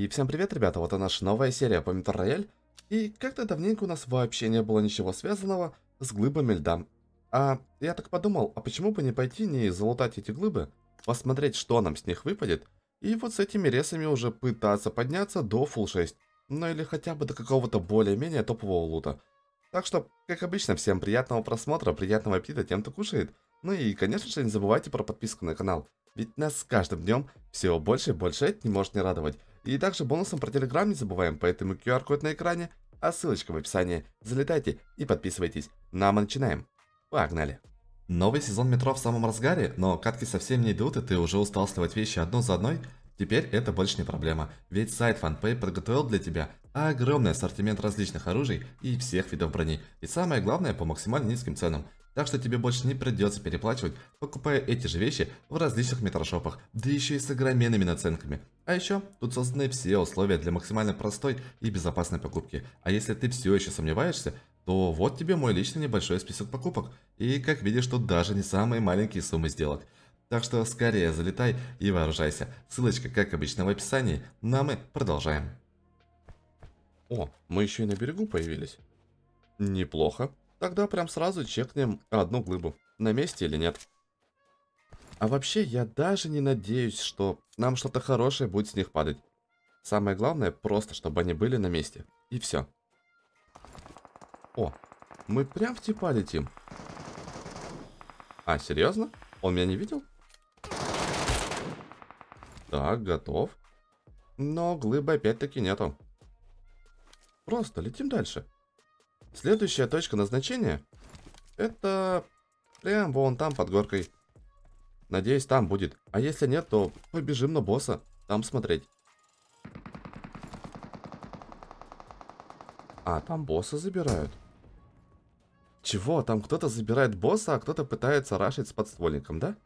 И всем привет, ребята, вот и наша новая серия по Метро Рояль. И как-то давненько у нас вообще не было ничего связанного с глыбами льда. А я так подумал, а почему бы не пойти не залутать эти глыбы, посмотреть, что нам с них выпадет, и вот с этими ресами уже пытаться подняться до full 6. Ну или хотя бы до какого-то более-менее топового лута. Так что, как обычно, всем приятного просмотра, приятного аппетита тем, кто кушает. Ну и, конечно же, не забывайте про подписку на канал. Ведь нас с каждым днем все больше и больше это не может не радовать. И также бонусом про Телеграм не забываем, поэтому QR-код на экране, а ссылочка в описании. Залетайте и подписывайтесь. Ну а мы начинаем. Погнали! Новый сезон метро в самом разгаре, но катки совсем не идут, и ты уже устал сливать вещи одну за одной? Теперь это больше не проблема, ведь сайт FunPay подготовил для тебя огромный ассортимент различных оружий и всех видов брони, и самое главное по максимально низким ценам. Так что тебе больше не придется переплачивать, покупая эти же вещи в различных метрошопах, да еще и с огроменными наценками. А еще тут созданы все условия для максимально простой и безопасной покупки. А если ты все еще сомневаешься, то вот тебе мой личный небольшой список покупок. И как видишь, тут даже не самые маленькие суммы сделок. Так что скорее залетай и вооружайся. Ссылочка, как обычно, в описании. Ну а мы продолжаем. О, мы еще и на берегу появились. Неплохо. Тогда прям сразу чекнем одну глыбу. На месте или нет. А вообще, я даже не надеюсь, что нам что-то хорошее будет с них падать. Самое главное, просто чтобы они были на месте. И все. О, мы прям в типа летим. А, серьезно? Он меня не видел? Так, готов. Но глыбы опять-таки нету. Просто летим дальше. Следующая точка назначения это прям вон там под горкой. Надеюсь, там будет. А если нет, то побежим на босса. Там смотреть. А, там босса забирают. Чего? Там кто-то забирает босса, а кто-то пытается рашить с подствольником, да?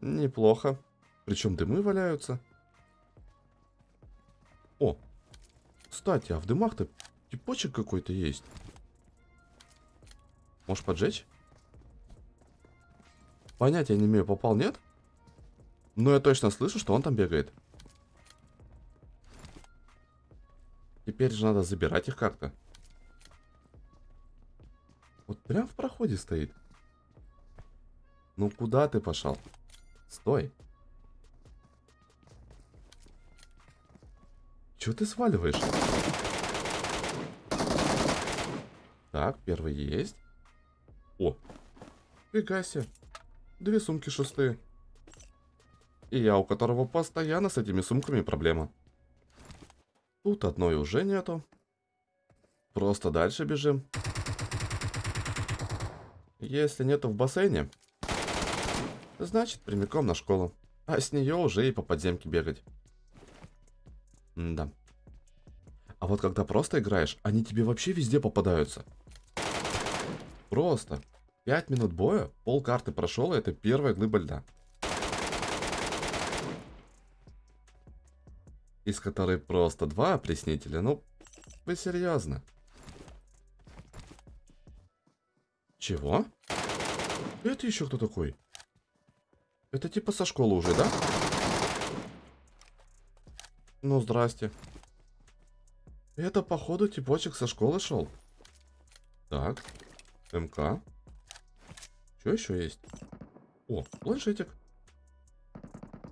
Неплохо. Причем дымы валяются. О, кстати, а в дымах-то Типочек какой-то есть. Можешь поджечь? Понятия не имею, попал, нет? Но я точно слышу, что он там бегает. Теперь же надо забирать их как-то. Вот прям в проходе стоит. Ну куда ты пошел? Стой. Чего ты сваливаешь? Так, первый есть. О, фига себе. Две сумки шестые. И я, у которого постоянно с этими сумками проблема. Тут одной уже нету. Просто дальше бежим. Если нету в бассейне, значит прямиком на школу. А с нее уже и по подземке бегать. М да. А вот когда просто играешь, они тебе вообще везде попадаются. Просто. 5 минут боя, пол карты прошел, и это первая глыба льда. Из которой просто два опреснителя. Ну, вы серьезно? Чего? Это еще кто такой? Это типа со школы уже, да? Ну, здрасте. Это, походу, типочек со школы шел. Так. МК. Что еще есть? О, планшетик.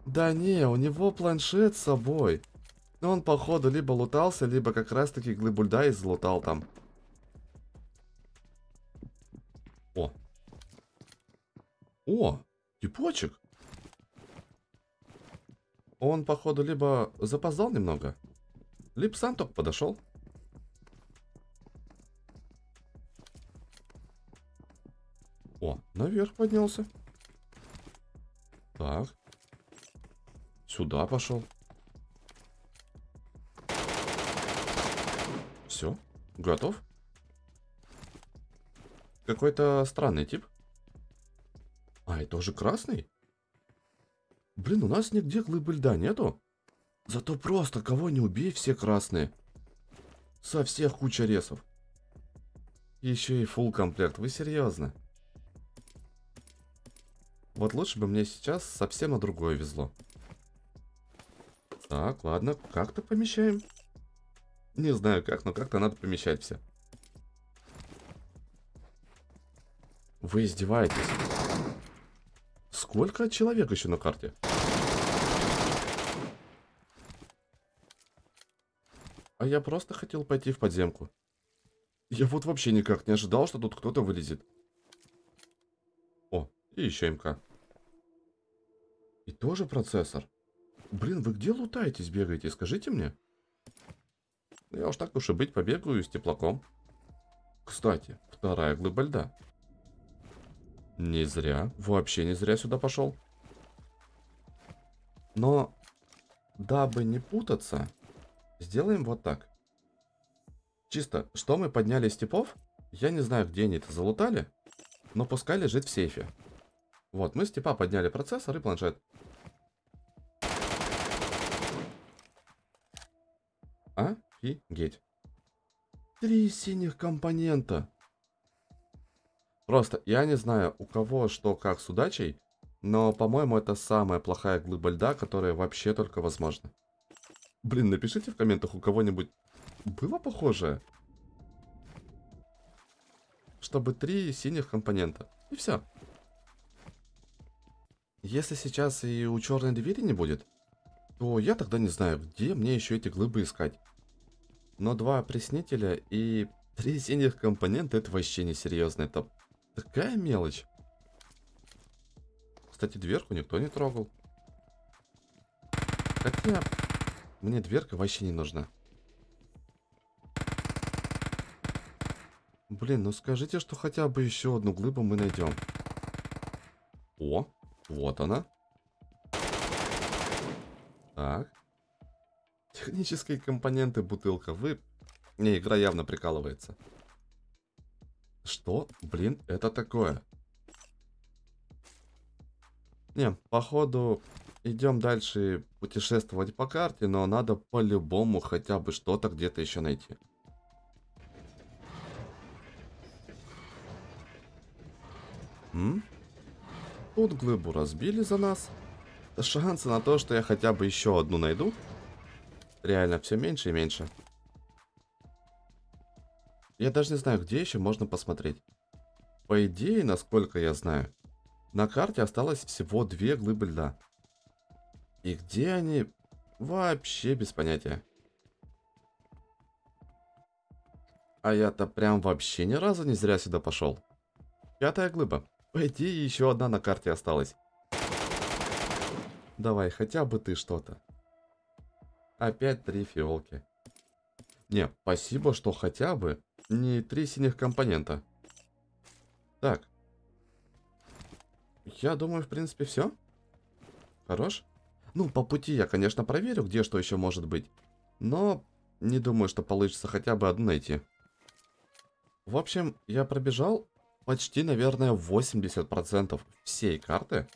Да не, у него планшет с собой. Но он, походу, либо лутался, либо как раз-таки глыбу льда излутал там. О. О, типочек. Он, походу, либо запоздал немного, либо сам только подошел. Наверх поднялся. Так. Сюда пошел. Все, готов. Какой-то странный тип. А, это уже красный? Блин, у нас нигде глыбы льда нету. Зато просто кого не убей, все красные. Со всех куча ресов. Еще и фул комплект, вы серьезно? Вот лучше бы мне сейчас совсем на другое везло. Так, ладно, как-то помещаем. Не знаю как, но как-то надо помещать все. Вы издеваетесь? Сколько человек еще на карте? А я просто хотел пойти в подземку. Я вот вообще никак не ожидал, что тут кто-то вылезет. О, и еще МК. И тоже процессор. Блин, вы где лутаетесь, бегаете, скажите мне? Я уж так уж и быть побегаю с теплаком. Кстати, вторая глыба льда. Не зря, вообще не зря сюда пошел. Но, дабы не путаться, Сделаем вот так. Чисто, что мы подняли с типов, я не знаю, где они это залутали, но пускай лежит в сейфе. Вот, мы с типа подняли процессор и планшет. Офигеть. Три синих компонента. Просто, я не знаю, у кого что как с удачей, но, по-моему, это самая плохая глыба льда, которая вообще только возможна. Блин, напишите в комментах, у кого-нибудь было похожее? Чтобы три синих компонента. И все. Если сейчас и у черной двери не будет, то я тогда не знаю, где мне еще эти глыбы искать. Но два опреснителя и три синих компонента это вообще не серьезно. Это такая мелочь. Кстати, дверку никто не трогал. Хотя, мне дверка вообще не нужна. Блин, ну скажите, что хотя бы еще одну глыбу мы найдем. О, вот она. Так. Технические компоненты бутылка. Вы... Не, игра явно прикалывается. Что, блин, это такое? Не, походу, Идем дальше путешествовать по карте, но надо по-любому хотя бы что-то где-то еще найти. М? Тут глыбу разбили за нас. Шансы на то, что я хотя бы еще одну найду, реально все меньше и меньше. Я даже не знаю, где еще можно посмотреть. По идее, насколько я знаю, на карте осталось всего две глыбы льда. И где они? Вообще без понятия. А я-то прям вообще ни разу не зря сюда пошел. Пятая глыба. По идее, еще одна на карте осталась. Давай, хотя бы ты что-то. Опять три фиолки. Не, спасибо, что хотя бы не три синих компонента. Так. Я думаю, в принципе, все. Хорош? Ну, по пути я, конечно, проверю, где что еще может быть. Но не думаю, что получится хотя бы одну найти. В общем, я пробежал почти, наверное, 80% всей карты.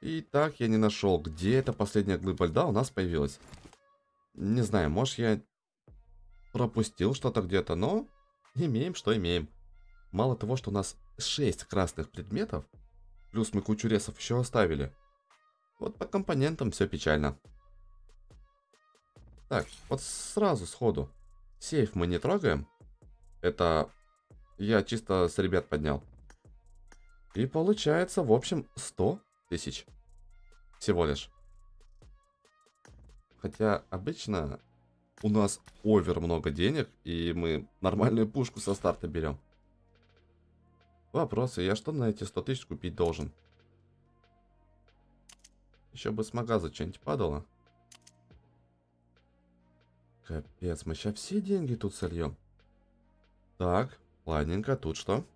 И так я не нашел, где эта последняя глыба льда у нас появилась. Не знаю, может я пропустил что-то где-то, но имеем, что имеем. Мало того, что у нас 6 красных предметов, плюс мы кучу ресов еще оставили. Вот по компонентам все печально. Так, вот сразу сходу. Сейф мы не трогаем. Это я чисто с ребят поднял. И получается, в общем, 100 тысяч. Всего лишь. Хотя обычно у нас овер много денег, и мы нормальную пушку со старта берем. Вопросы, я что на эти 100 тысяч купить должен? Еще бы с магаза что-нибудь падало. Капец, мы сейчас все деньги тут сольем. Так, ладненько, тут что?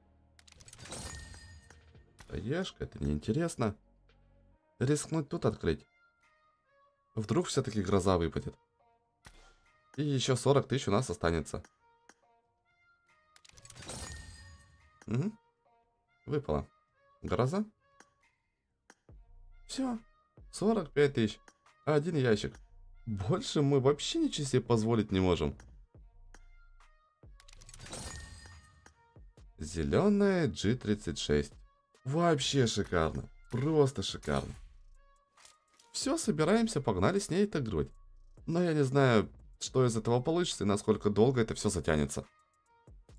Таешка, это неинтересно. Рискнуть тут открыть. Вдруг все-таки гроза выпадет. И еще 40 тысяч у нас останется. Угу. Выпало. Гроза? Все. 45 тысяч. Один ящик. Больше мы вообще ничего себе позволить не можем. Зеленая G36. Вообще шикарно. Просто шикарно. Все, собираемся, погнали с ней отыгрывать. Но я не знаю, что из этого получится и насколько долго это все затянется.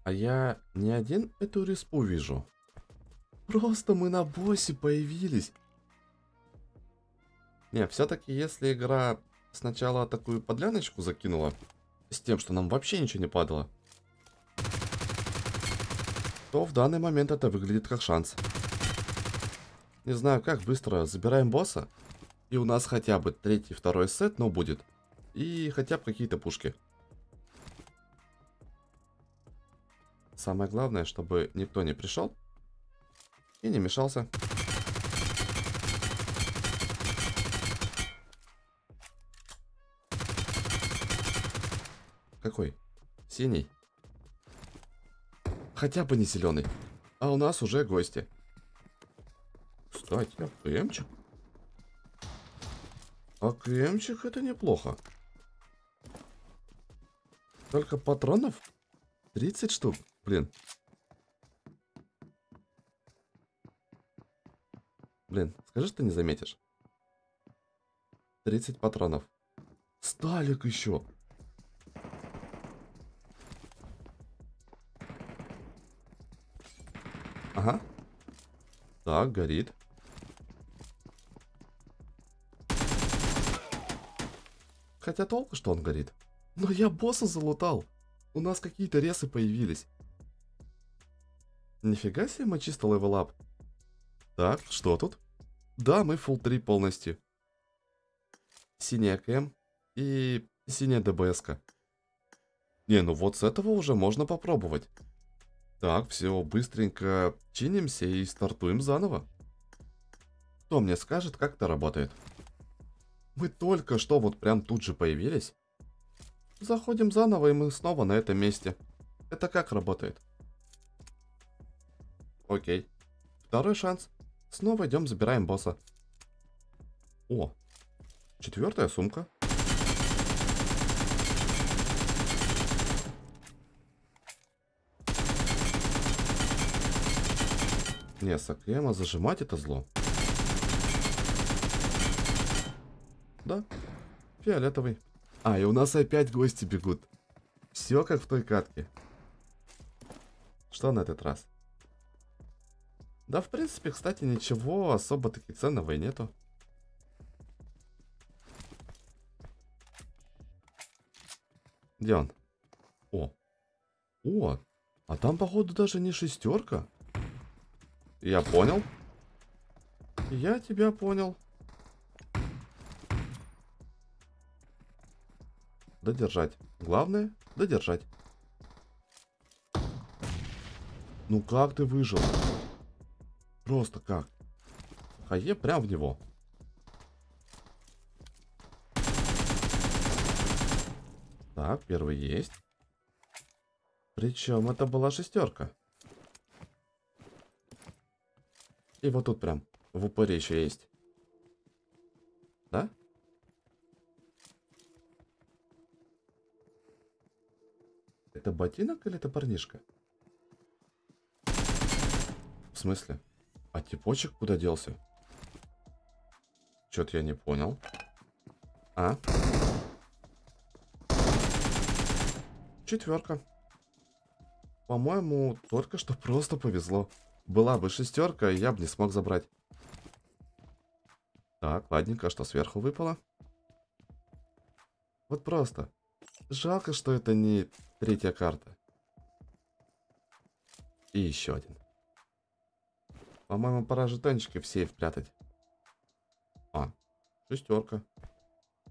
А я не один эту респу вижу. Просто мы на боссе появились. Не, все-таки если игра сначала такую подляночку закинула, с тем, что нам вообще ничего не падало, то в данный момент это выглядит как шанс. Не знаю как, быстро забираем босса, и у нас хотя бы третий, второй сет, но будет. И хотя бы какие-то пушки. Самое главное, чтобы никто не пришел и не мешался. Какой? Синий. Хотя бы не зеленый. А у нас уже гости. Кстати, АКМчик. АКМчик это неплохо. Только патронов 30 штук. Блин. Блин, скажи, что не заметишь. 30 патронов. Сталик еще. Ага. Так, горит. Хотя толку, что он горит. Но я босса залутал. У нас какие-то ресы появились. Нифига себе мы чисто level up. Так, что тут? Да, мы full 3 полностью. Синяя КМ и синяя ДБСка. Не, ну вот с этого уже можно попробовать. Так, все, быстренько чинимся и стартуем заново. Кто мне скажет, как это работает? Мы только что вот прям тут же появились. Заходим заново, и мы снова на этом месте. Это как работает? Окей. Второй шанс. Снова идем, забираем босса. О, четвертая сумка. Не, Сакема зажимать это зло. Да, фиолетовый. А, и у нас опять гости бегут. Все как в той катке. Что на этот раз? Да, в принципе, кстати, ничего особо таки ценного и нету. Где он? О. О, а там, походу, даже не шестерка. Я понял. Я тебя понял. Додержать. Главное, додержать. Ну как ты выжил? Просто как? Хае прям в него. Так, первый есть. Причем это была шестерка. И вот тут прям в упоре еще есть. Это ботинок или это парнишка? В смысле? А типочек куда делся? Чё-то я не понял. А? Четверка. По-моему, только что просто повезло. Была бы шестерка, я бы не смог забрать. Так, ладненько, что сверху выпало? Вот просто. Жалко, что это не третья карта. И еще один. По-моему, пора жетончики в сейф прятать. А, шестерка.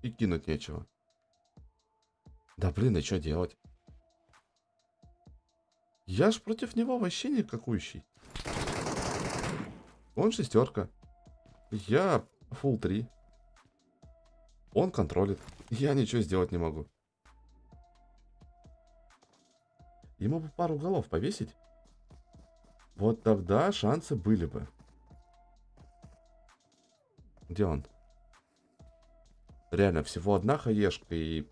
И кинуть нечего. Да блин, и что делать? Я ж против него вообще никакущий. Он шестерка. Я full 3. Он контролит. Я ничего сделать не могу. Ему бы пару голов повесить. Вот тогда шансы были бы. Где он? Реально, всего одна хаешка и...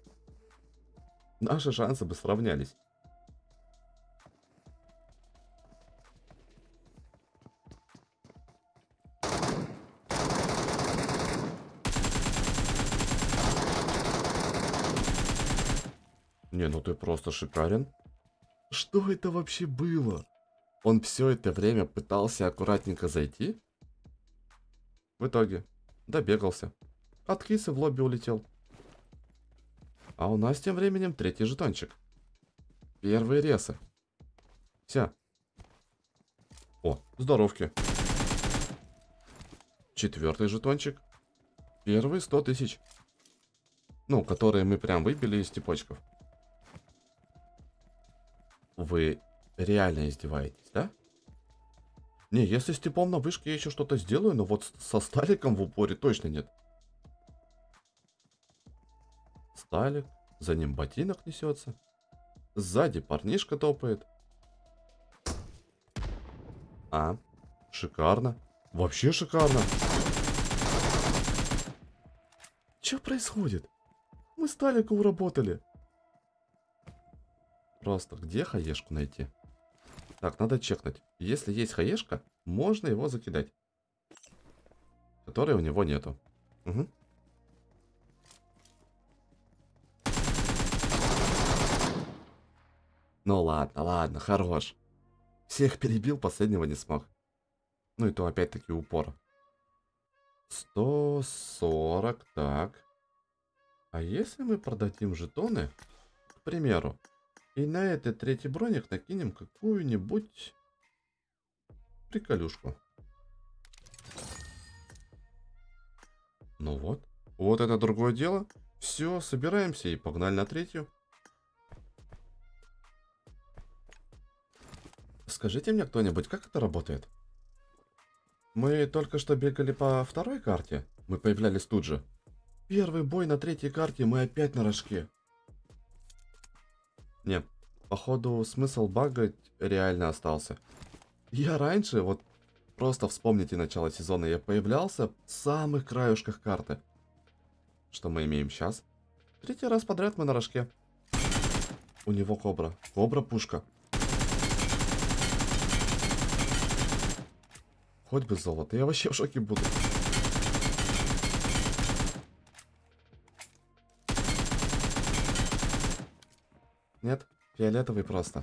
Наши шансы бы сравнялись. Не, ну ты просто шикарен. Что это вообще было? Он все это время пытался аккуратненько зайти? В итоге добегался. От кисы в лобби улетел. А у нас тем временем третий жетончик. Первые ресы. Все. О, здоровки. Четвертый жетончик. Первый 100 тысяч. Ну, которые мы прям выбили из типочков. Вы реально издеваетесь, да? Не, если с типом на вышке я еще что-то сделаю, но вот со Сталиком в упоре точно нет. Сталик, за ним ботинок несется. Сзади парнишка топает. А, шикарно. Вообще шикарно. Что происходит? Мы Сталика уработали. Просто где хаешку найти? Так, надо чекнуть. Если есть хаешка, можно его закидать. Которой у него нету. Угу. Ну ладно, ладно, хорош. Всех перебил, последнего не смог. Ну и то опять-таки упор. 140, так. А если мы продадим жетоны, к примеру, и на этот третий броник накинем какую-нибудь приколюшку. Ну вот. Вот это другое дело. Все, собираемся и погнали на третью. Скажите мне кто-нибудь, как это работает? Мы только что бегали по второй карте. Мы появлялись тут же. Первый бой на третьей карте, мы опять на рожке. Не, походу смысл багать реально остался. Я раньше, вот просто вспомните начало сезона, я появлялся в самых краюшках карты. Что мы имеем сейчас? Третий раз подряд мы на рожке. У него кобра. Кобра пушка. Хоть бы золото. Я вообще в шоке буду. Нет, фиолетовый просто.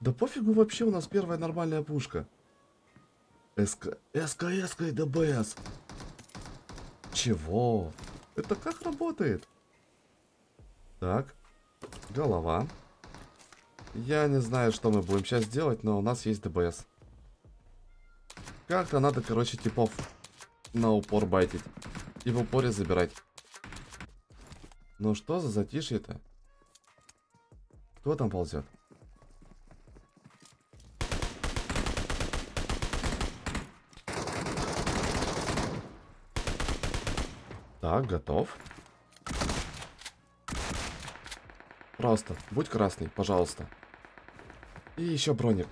Да пофигу вообще, у нас первая нормальная пушка. СК... СКС и ДБС. Чего? Это как работает? Так. Голова. Я не знаю, что мы будем сейчас делать, но у нас есть ДБС. Как-то надо, короче, типов на упор байтить. И в упоре забирать. Ну что за затишье-то? Кто там ползет? Так, готов. Просто, будь красный, пожалуйста. И еще броник.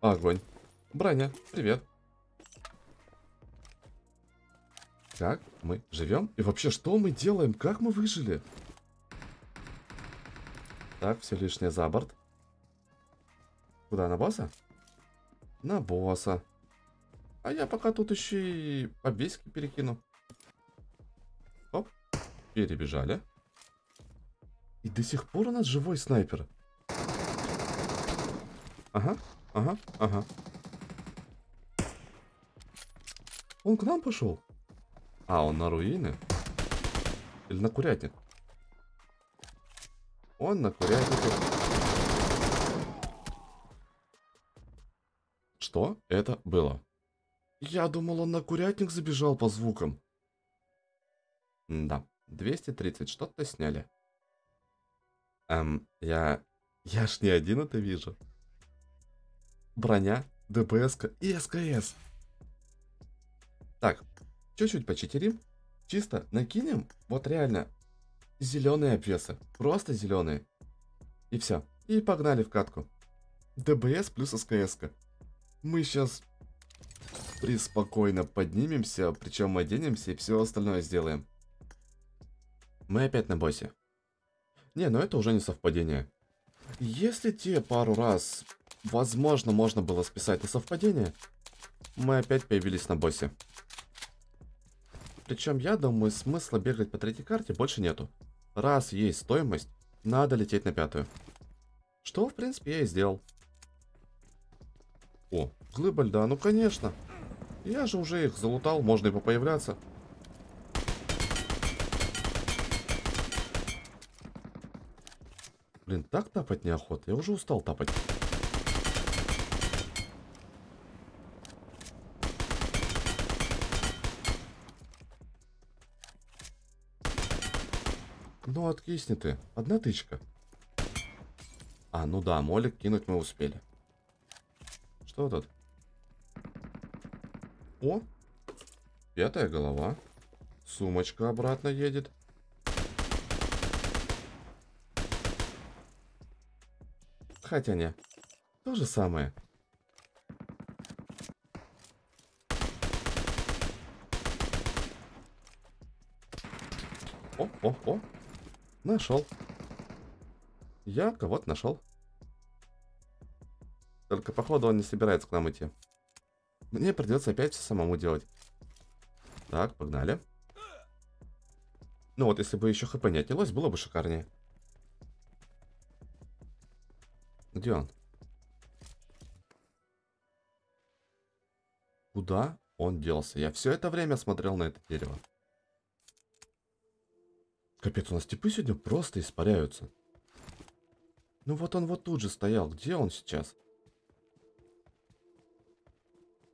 Огонь. Броня, привет. Как мы живем? И вообще, что мы делаем? Как мы выжили? Так, все лишнее за борт. Куда, на босса? На босса. А я пока тут еще и обвески перекину. Оп, перебежали. И до сих пор у нас живой снайпер. Ага, ага, ага. Он к нам пошел? А, он на руины? Или на курятник? Он на курятнике. Что это было? Я думал, он на курятник забежал по звукам. да, 230, что-то сняли. Эм, я... Я ж не один это вижу. Броня, ДПС и СКС. Так, чуть-чуть почитерим. Чисто накинем, вот реально, зеленые обвесы. Просто зеленые. И все. И погнали в катку. ДБС плюс СКС. -ка. Мы сейчас приспокойно поднимемся, причем оденемся и все остальное сделаем. Мы опять на боссе. Не, ну это уже не совпадение. Если те пару раз, возможно, можно было списать на совпадение, мы опять появились на боссе. Причем я думаю, смысла бегать по третьей карте больше нету. Раз есть стоимость, надо лететь на пятую. Что, в принципе, я и сделал. О, глыба льда, ну конечно. Я же уже их залутал, можно и попоявляться. Блин, так тапать неохота. Я уже устал тапать. Ты. Одна тычка. А, ну да, молик кинуть мы успели. Что тут? О! Пятая голова. Сумочка обратно едет. Хотя не. То же самое. О, о, о. Нашел. Я кого-то нашел. Только походу он не собирается к нам идти. Мне придется опять все самому делать. Так, погнали. Ну вот, если бы еще хп не отнялось, было бы шикарнее. Где он? Куда он делся? Я все это время смотрел на это дерево. Капец, у нас типы сегодня просто испаряются. Ну вот он вот тут же стоял. Где он сейчас?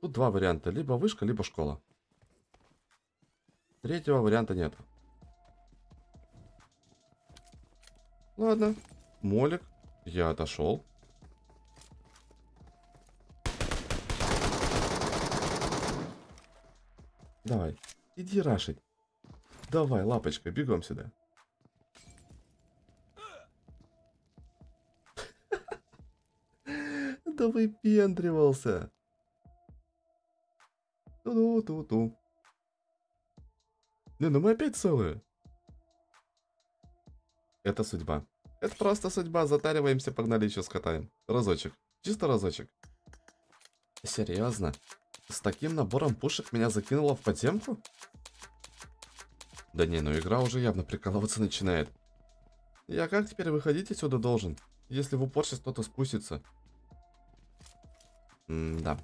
Тут два варианта. Либо вышка, либо школа. Третьего варианта нет. Ладно. Молик. Я отошел. Давай. Иди рашить. Давай, лапочка, бегом сюда. Да выпендривался. Ту-ту-ту-ту. Не, ну мы опять целые. Это судьба. Это просто судьба. Затариваемся, погнали еще скатаем. Разочек. Чисто разочек. Серьезно? С таким набором пушек меня закинуло в подземку? Да не, ну игра уже явно прикалываться начинает. Я как теперь выходить отсюда должен, если в упор сейчас кто-то спустится? М-да.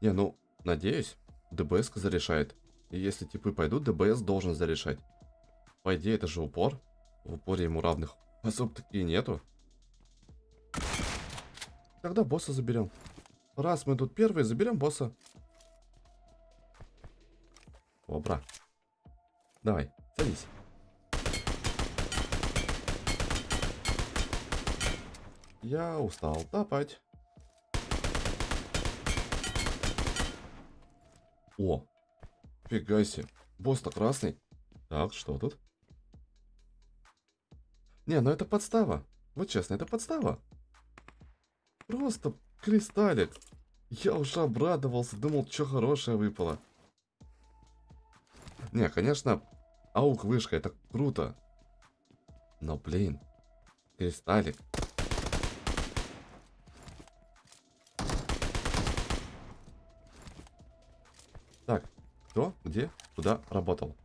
Не, ну, надеюсь, ДБС зарешает. И если типы пойдут, ДБС должен зарешать. По идее, это же упор. В упоре ему равных особо такие нету. Тогда босса заберем. Раз мы тут первые, заберем босса. Обра. Давай, садись. Я устал топать. О, фига себе. Босс-то красный. Так, что тут? Не, ну это подстава. Вот честно, это подстава. Просто кристаллик. Я уже обрадовался, думал, что хорошее выпало. Не, конечно, аук вышка, это круто. Но, блин, кристаллик. Так, кто, где, куда работал?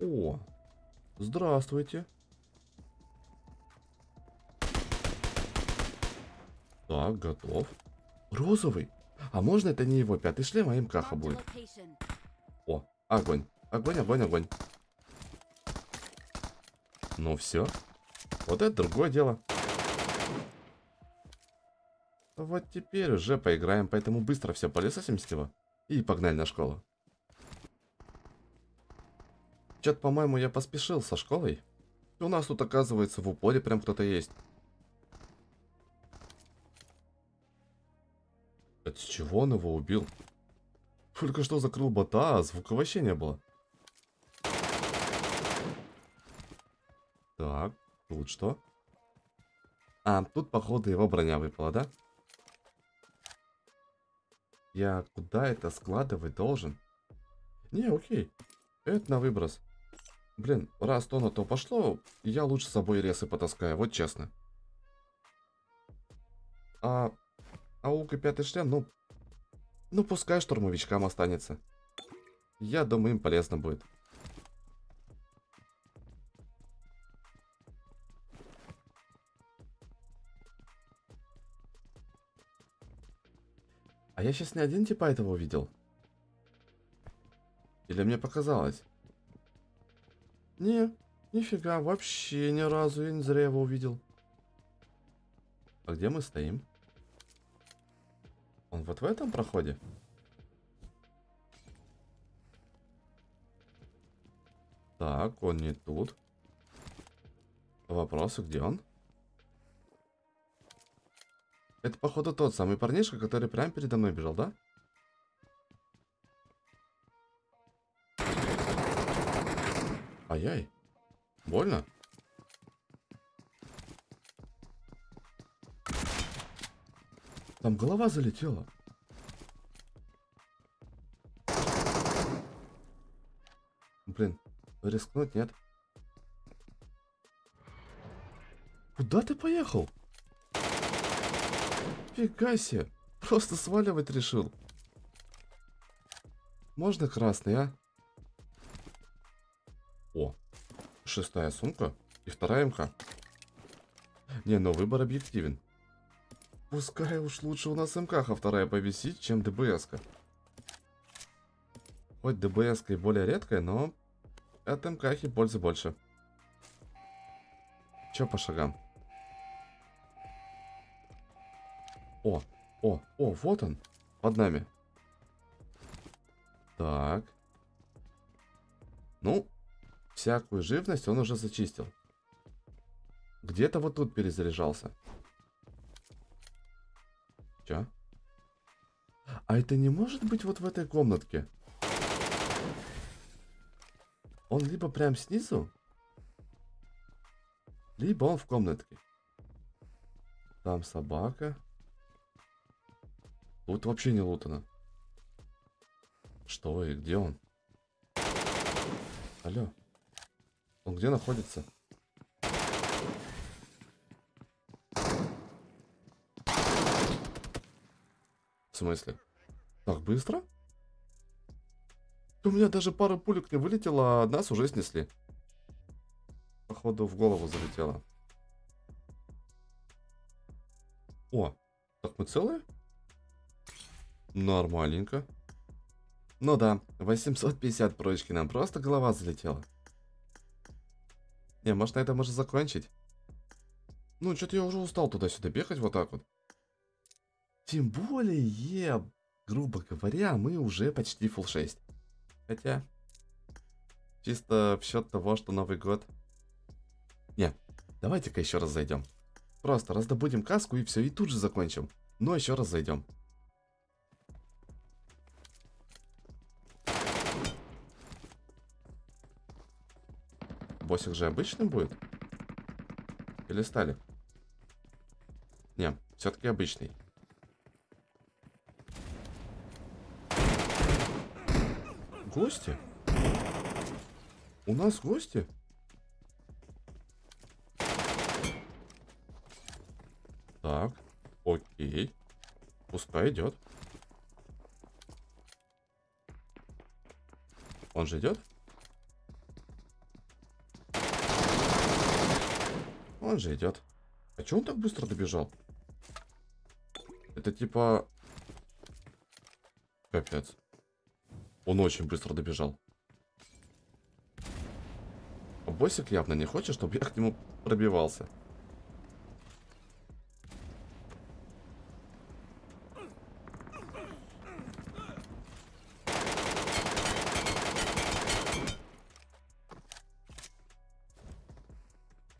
О, здравствуйте. Так, готов. Розовый. А можно это не его пятый шлем, а МКХ будет? О, огонь. Огонь, огонь, огонь. Ну все. Вот это другое дело. Вот теперь уже поиграем, поэтому быстро все пылесосимся его. И погнали на школу. Чё-то, по-моему, я поспешил со школой. У нас тут, оказывается, в упоре прям кто-то есть. Это с чего он его убил? Только что закрыл бота, а звука вообще не было. Так, тут что? А, тут, походу, его броня выпала, да? Я куда это складывать должен? Не, окей. Это на выброс. Блин, раз то на то пошло, я лучше с собой ресы потаскаю, вот честно. А Аук и пятый шлем, ну... Ну, пускай штурмовичкам останется. Я думаю, им полезно будет. А я сейчас не один типа этого увидел? Или мне показалось? Не, нифига, вообще ни разу я не зря его увидел. А где мы стоим? Он вот в этом проходе? Так, он не тут. Вопросы, где он? Это, походу, тот самый парнишка, который прямо передо мной бежал, да? Ай-яй. Больно? Там голова залетела. Блин, рискнуть нет. Куда ты поехал? Фига себе. Просто сваливать решил. Можно красный, а? О, шестая сумка и вторая МХ. Не, но выбор объективен. Пускай уж лучше у нас МК вторая повисит, чем ДБС-ка. Хоть ДБС и более редкая, но от МК пользы больше. Чё по шагам? О, о, о, вот он. Под нами. Так. Ну, всякую живность он уже зачистил. Где-то вот тут перезаряжался. Чё? А это не может быть вот в этой комнатке? Он либо прям снизу, либо он в комнатке. Там собака. Тут вообще не лутано. Что и где он? Алло. Он где находится? В смысле? Так быстро? У меня даже пара пулек не вылетела, а нас уже снесли. Походу в голову залетело. О, так мы целые? Нормальненько. Ну да, 850 прочки, нам просто голова залетела. Не, может на этом можно закончить? Ну, что-то я уже устал туда-сюда бегать вот так вот. Тем более, грубо говоря, мы уже почти full 6. Хотя, чисто в счет того, что Новый год. Не, давайте-ка еще раз зайдем. Просто раздобудем каску и все, и тут же закончим. Но еще раз зайдем. Босик же обычный будет? Или стали? Не, все-таки обычный. Гости? У нас гости? Так, окей. Пускай идет. Он же идет? Он же идет. А че он так быстро добежал? Это типа... Капец. Он очень быстро добежал. Боссик явно не хочет, чтобы я к нему пробивался.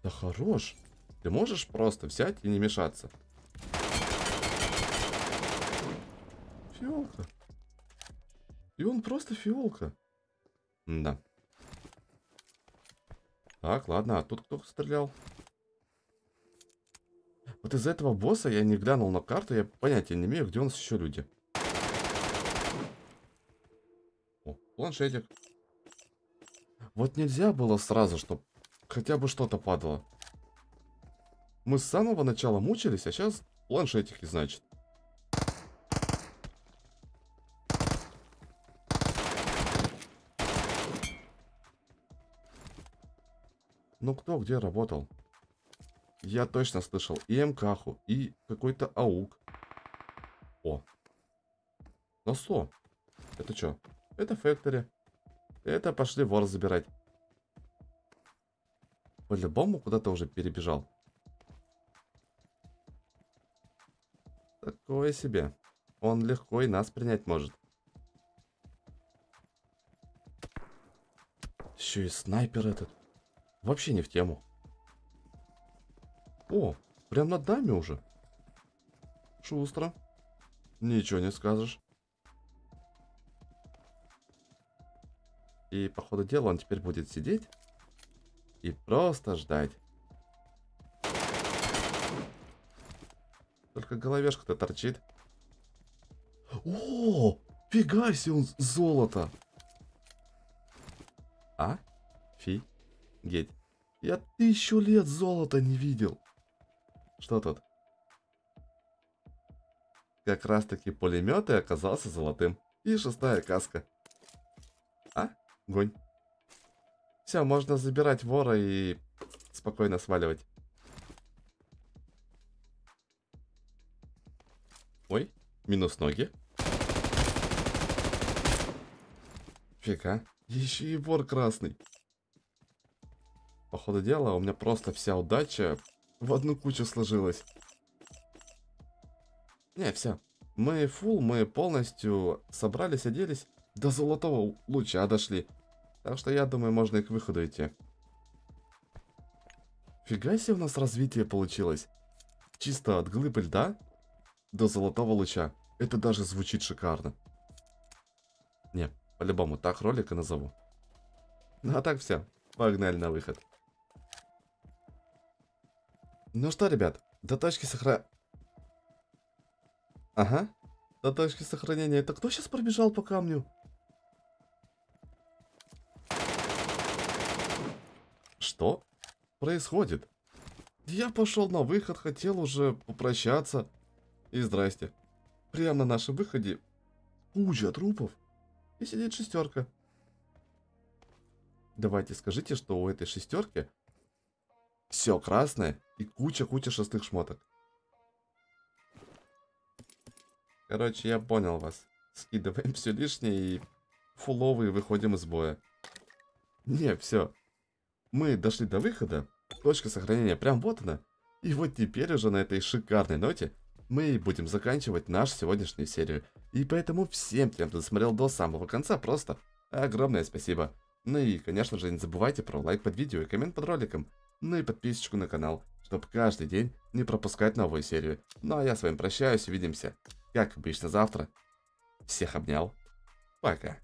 Да хорош. Ты можешь просто взять и не мешаться? Фиолка. И он просто фиолка. Да. Так, ладно, а тут кто стрелял? Вот из-за этого босса я не глянул на карту, я понятия не имею, где у нас еще люди. О, планшетик. Вот нельзя было сразу, чтобы хотя бы что-то падало. Мы с самого начала мучились, а сейчас планшетики, значит. Ну кто где работал? Я точно слышал и МКху, и какой-то АУК. О. На 100. Это что? Это фэктори. Это пошли вор забирать. По-любому куда-то уже перебежал. Такое себе. Он легко и нас принять может. Еще и снайпер этот. Вообще не в тему. О, прям над нами уже. Шустро. Ничего не скажешь. И по ходу дела он теперь будет сидеть и просто ждать. Только головешка-то торчит. О, фига себе он золото. А? Фи? Я тысячу лет золота не видел. Что тут? Как раз таки пулемет и оказался золотым. И шестая каска. А? Гонь. Все, можно забирать вора и спокойно сваливать. Ой, минус ноги. Фига. Еще и вор красный. По ходу дела у меня просто вся удача в одну кучу сложилась. Не, все. Мы фул, мы полностью собрались, оделись. До золотого луча дошли. Так что я думаю, можно и к выходу идти. Фига себе у нас развитие получилось. Чисто от глыбы льда до золотого луча. Это даже звучит шикарно. Не, по-любому так ролика назову. Ну а так все, погнали на выход. Ну что, ребят, до точки сохра... Ага, до точки сохранения. Это кто сейчас пробежал по камню? Что происходит? Я пошел на выход, хотел уже попрощаться. И здрасте. Прямо на нашем выходе куча трупов. И сидит шестерка. Давайте скажите, что у этой шестерки все красное и куча-куча шестых шмоток. Короче, я понял вас. Скидываем все лишнее и фуловые выходим из боя. Не, все. Мы дошли до выхода. Точка сохранения прям вот она. И вот теперь уже на этой шикарной ноте мы будем заканчивать нашу сегодняшнюю серию. И поэтому всем тем, кто досмотрел до самого конца, просто огромное спасибо. Ну и, конечно же, не забывайте про лайк под видео и коммент под роликом. Ну и подписочку на канал, чтобы каждый день не пропускать новую серию. Ну а я с вами прощаюсь, увидимся, как обычно, завтра. Всех обнял. Пока.